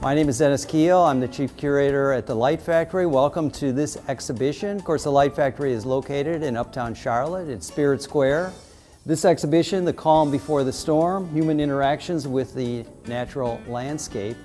My name is Dennis Keil. I'm the Chief Curator at the Light Factory. Welcome to this exhibition. Of course, the Light Factory is located in Uptown Charlotte at Spirit Square. This exhibition, The Calm Before the Storm, Human Interactions with the Natural Landscape,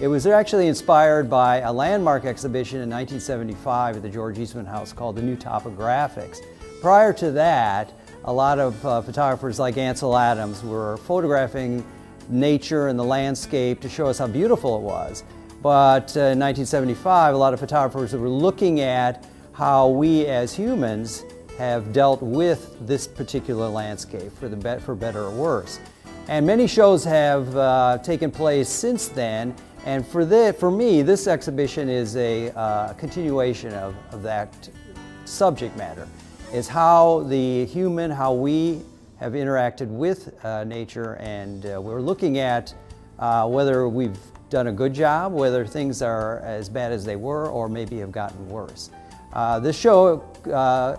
it was actually inspired by a landmark exhibition in 1975 at the George Eastman House called The New Topographics. Prior to that, a lot of uh, photographers like Ansel Adams were photographing nature and the landscape to show us how beautiful it was. But uh, in 1975, a lot of photographers were looking at how we as humans have dealt with this particular landscape for, the for better or worse. And many shows have uh, taken place since then, and for, the, for me, this exhibition is a uh, continuation of, of that subject matter, is how the human, how we have interacted with uh, nature and uh, we're looking at uh, whether we've done a good job, whether things are as bad as they were or maybe have gotten worse. Uh, this show, uh,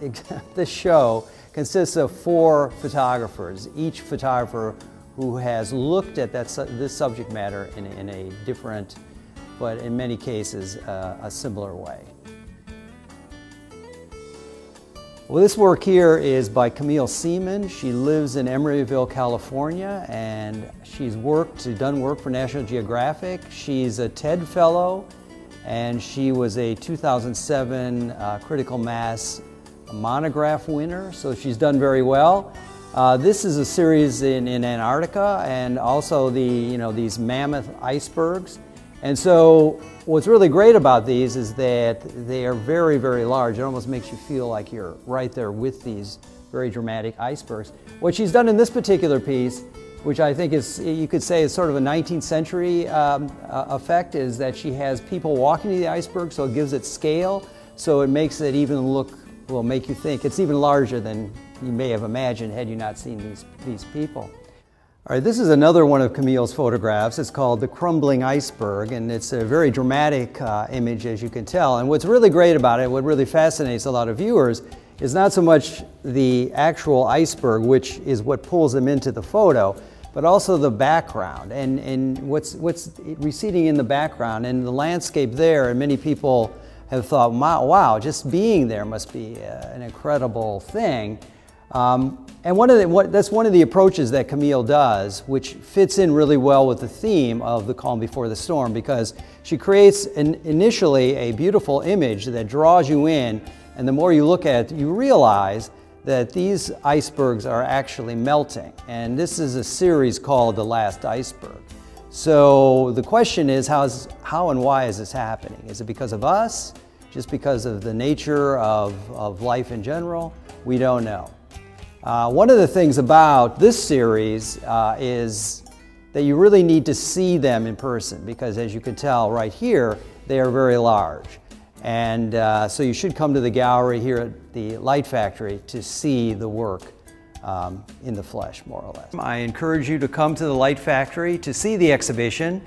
this show consists of four photographers, each photographer who has looked at that, this subject matter in, in a different, but in many cases, uh, a similar way. Well, this work here is by Camille Seaman. She lives in Emeryville, California, and she's worked, done work for National Geographic. She's a TED Fellow, and she was a 2007 uh, Critical Mass monograph winner, so she's done very well. Uh, this is a series in, in Antarctica and also the, you know, these mammoth icebergs. And so what's really great about these is that they are very, very large. It almost makes you feel like you're right there with these very dramatic icebergs. What she's done in this particular piece, which I think is, you could say is sort of a 19th century um, uh, effect, is that she has people walking to the iceberg, so it gives it scale, so it makes it even look, will make you think it's even larger than you may have imagined had you not seen these, these people. All right, this is another one of Camille's photographs. It's called The Crumbling Iceberg, and it's a very dramatic uh, image, as you can tell. And what's really great about it, what really fascinates a lot of viewers, is not so much the actual iceberg, which is what pulls them into the photo, but also the background and, and what's, what's receding in the background and the landscape there. And many people have thought, wow, just being there must be uh, an incredible thing. Um, and one of the, what, that's one of the approaches that Camille does, which fits in really well with the theme of The Calm Before the Storm, because she creates an, initially a beautiful image that draws you in, and the more you look at it, you realize that these icebergs are actually melting. And this is a series called The Last Iceberg. So the question is, how's, how and why is this happening? Is it because of us? Just because of the nature of, of life in general? We don't know. Uh, one of the things about this series uh, is that you really need to see them in person because as you can tell right here, they are very large. And uh, so you should come to the gallery here at the Light Factory to see the work um, in the flesh, more or less. I encourage you to come to the Light Factory to see the exhibition.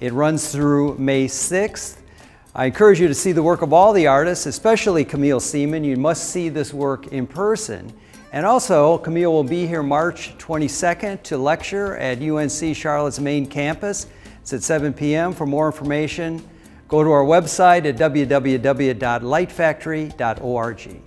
It runs through May 6th. I encourage you to see the work of all the artists, especially Camille Seaman. You must see this work in person. And also, Camille will be here March 22nd to lecture at UNC Charlotte's main campus. It's at 7 p.m. For more information, go to our website at www.lightfactory.org.